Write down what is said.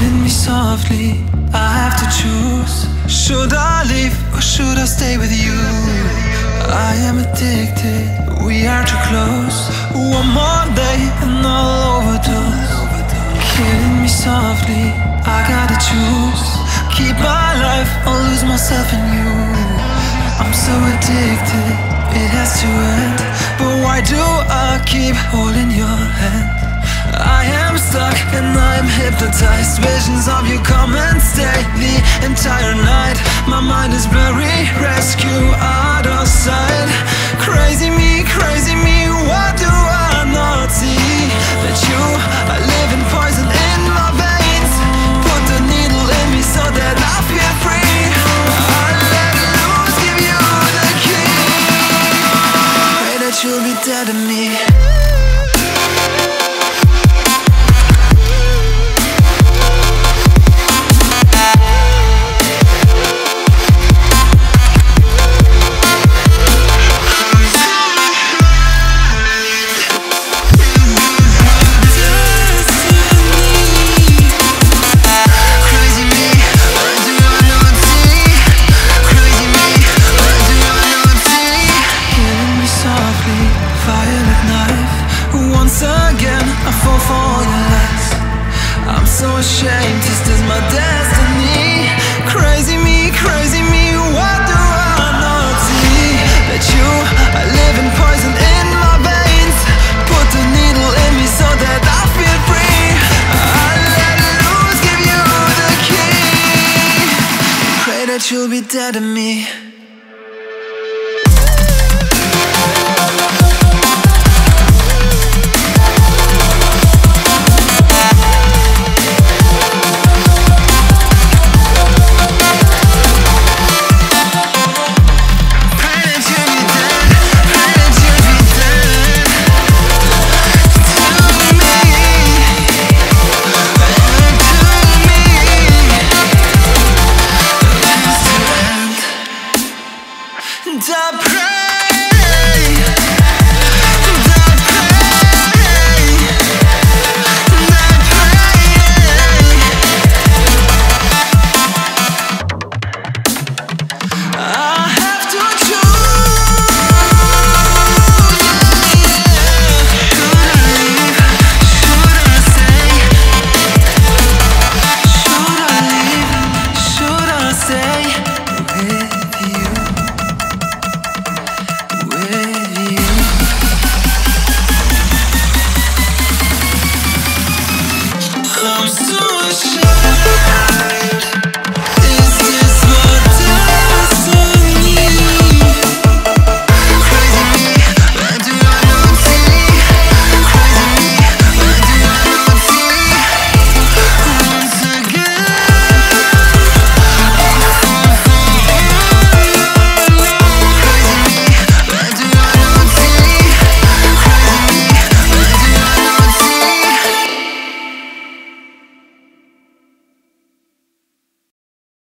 Killing me softly, I have to choose. Should I leave or should I stay with you? I am addicted, we are too close. One more day and I'll overdose. Killing me softly, I gotta choose. Keep my life or lose myself in you. I'm so addicted, it has to end. But why do I keep holding hypnotized Visions of you come and stay the entire night. My mind is blurry, rescue out of sight Crazy me, crazy me, what do I not see? That you are living poison in my veins. Put the needle in me so that I feel free. I let loose, give you the key. That you'll be dead to me again, I fall for your lies. I'm so ashamed, this is my destiny. Crazy me, crazy me, why do I not see that you are living poison in my veins? Put a needle in me so that I feel free. I let loose, give you the key. Pray that you'll be dead to me. To me. Cause